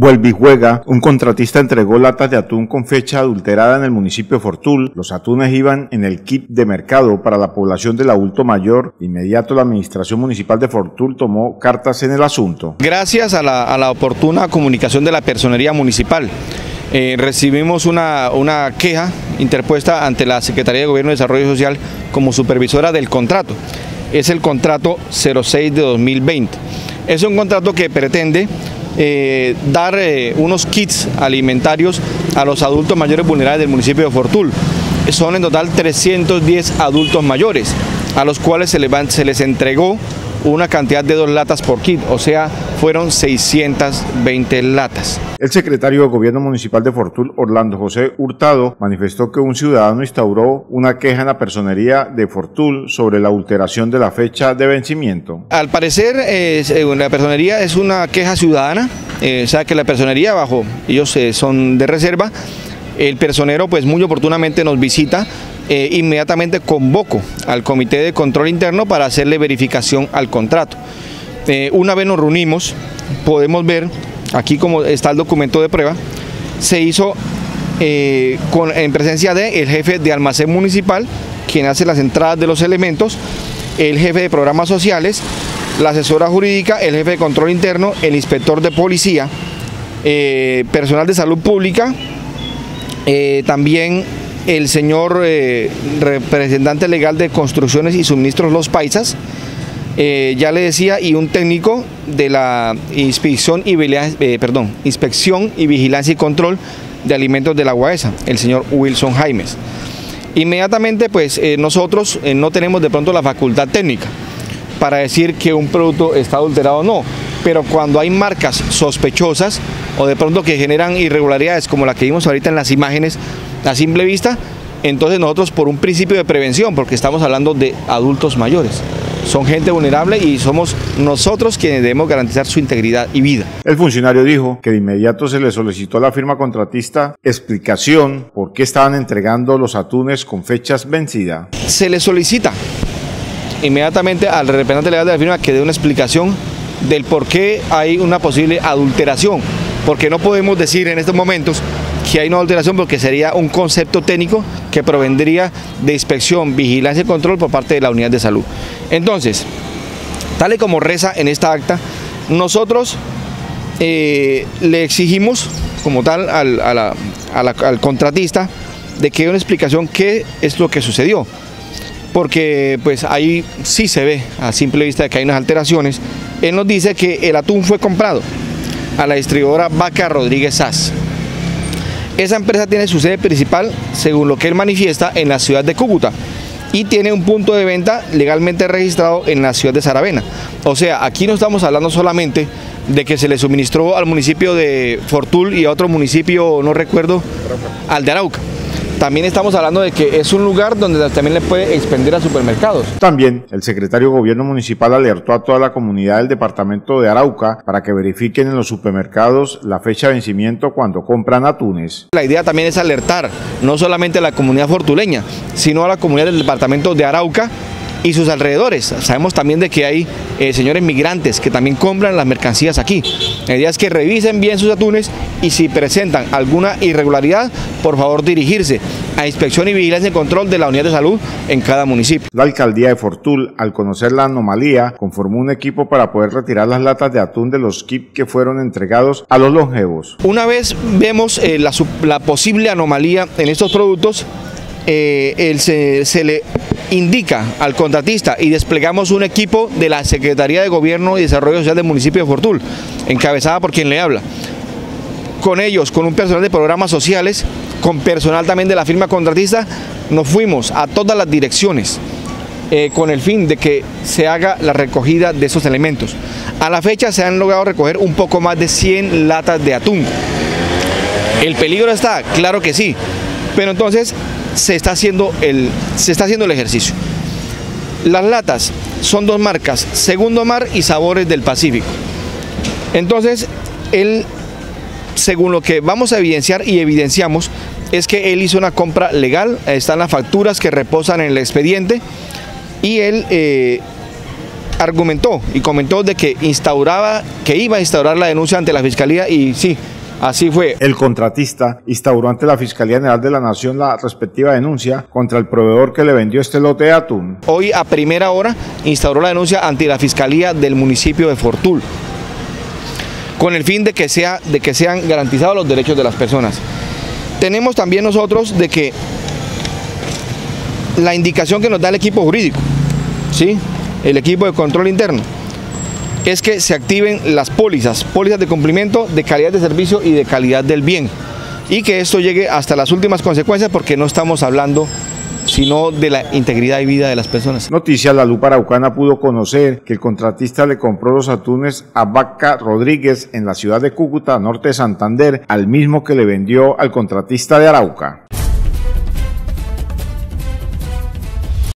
Vuelve juega, un contratista entregó latas de atún con fecha adulterada en el municipio de Fortul. Los atunes iban en el kit de mercado para la población del adulto mayor. De inmediato la administración municipal de Fortul tomó cartas en el asunto. Gracias a la, oportuna comunicación de la personería municipal. Eh, recibimos una queja interpuesta ante la Secretaría de Gobierno y Desarrollo Social como supervisora del contrato. Es el contrato 06 de 2020. Es un contrato que pretende eh, dar eh, unos kits alimentarios a los adultos mayores vulnerables del municipio de Fortul. Son en total 310 adultos mayores, a los cuales se les, se les entregó una cantidad de dos latas por kit, o sea, fueron 620 latas. El secretario de Gobierno Municipal de Fortul, Orlando José Hurtado, manifestó que un ciudadano instauró una queja en la personería de Fortul sobre la alteración de la fecha de vencimiento. Al parecer, eh, la personería es una queja ciudadana, eh, o sea que la personería bajo, ellos eh, son de reserva, el personero pues muy oportunamente nos visita eh, inmediatamente convoco al Comité de Control Interno para hacerle verificación al contrato. Eh, una vez nos reunimos, podemos ver, aquí como está el documento de prueba, se hizo eh, en presencia el jefe de almacén municipal, quien hace las entradas de los elementos, el jefe de programas sociales, la asesora jurídica, el jefe de control interno, el inspector de policía, personal de salud pública, también el señor eh, representante legal de construcciones y suministros Los Paisas, eh, ya le decía, y un técnico de la inspección y, eh, perdón, inspección y vigilancia y control de alimentos de la UAESA, el señor Wilson Jaimes. Inmediatamente, pues nosotros no tenemos de pronto la facultad técnica para decir que un producto está adulterado o no, pero cuando hay marcas sospechosas o de pronto que generan irregularidades como la que vimos ahorita en las imágenes, a simple vista, entonces nosotros por un principio de prevención, porque estamos hablando de adultos mayores, son gente vulnerable y somos nosotros quienes debemos garantizar su integridad y vida. El funcionario dijo que de inmediato se le solicitó a la firma contratista explicación por qué estaban entregando los atunes con fechas vencidas. Se le solicita inmediatamente al representante legal de la firma que dé una explicación del por qué hay una posible adulteración, porque no podemos decir en estos momentos que hay una alteración porque sería un concepto técnico que provendría de inspección, vigilancia y control por parte de la unidad de salud. Entonces, tal y como reza en esta acta, nosotros eh, le exigimos como tal al, contratista de que dé una explicación qué es lo que sucedió. Porque pues ahí sí se ve a simple vista que hay unas alteraciones. Él nos dice que el atún fue comprado a la distribuidora Vaca Rodríguez Sass. Esa empresa tiene su sede principal, según lo que él manifiesta, en la ciudad de Cúcuta y tiene un punto de venta legalmente registrado en la ciudad de Saravena. O sea, aquí no estamos hablando solamente de que se le suministró al municipio de Fortul y a otro municipio, no recuerdo, al de Arauca. También estamos hablando de que es un lugar donde también le puede expender a supermercados. También el secretario de Gobierno Municipal alertó a toda la comunidad del departamento de Arauca para que verifiquen en los supermercados la fecha de vencimiento cuando compran atunes. La idea también es alertar no solamente a la comunidad fortuleña, sino a la comunidad del departamento de Arauca y sus alrededores. Sabemos también de que hay eh, señores migrantes que también compran las mercancías aquí. La idea es que revisen bien sus atunes y si presentan alguna irregularidad, por favor dirigirse a inspección y vigilancia y control de la unidad de salud en cada municipio. La alcaldía de Fortul, al conocer la anomalía, conformó un equipo para poder retirar las latas de atún de los kits que fueron entregados a los longevos. Una vez vemos eh, la, posible anomalía en estos productos, eh, se le indica al contratista y desplegamos un equipo de la Secretaría de Gobierno y Desarrollo Social del municipio de Fortul, encabezada por quien le habla. Con ellos, con un personal de programas sociales, con personal también de la firma contratista, nos fuimos a todas las direcciones eh, con el fin de que se haga la recogida de esos elementos. A la fecha se han logrado recoger un poco más de 100 latas de atún. ¿El peligro está? Claro que sí. Pero entonces se está haciendo el, se está haciendo el ejercicio. Las latas son dos marcas, Segundo Mar y Sabores del Pacífico. Entonces, él, según lo que vamos a evidenciar y evidenciamos, es que él hizo una compra legal, están las facturas que reposan en el expediente y él eh, argumentó y comentó de que instauraba, que iba a instaurar la denuncia ante la Fiscalía y sí, Así fue. El contratista instauró ante la Fiscalía General de la Nación la respectiva denuncia contra el proveedor que le vendió este lote de atún. Hoy a primera hora instauró la denuncia ante la Fiscalía del municipio de Fortul con el fin de que, sea, de que sean garantizados los derechos de las personas. Tenemos también nosotros de que la indicación que nos da el equipo jurídico, ¿sí? el equipo de control interno, es que se activen las pólizas, pólizas de cumplimiento de calidad de servicio y de calidad del bien. Y que esto llegue hasta las últimas consecuencias porque no estamos hablando sino de la integridad y vida de las personas. Noticia, la Lupa Araucana pudo conocer que el contratista le compró los atunes a Vaca Rodríguez en la ciudad de Cúcuta, norte de Santander, al mismo que le vendió al contratista de Arauca.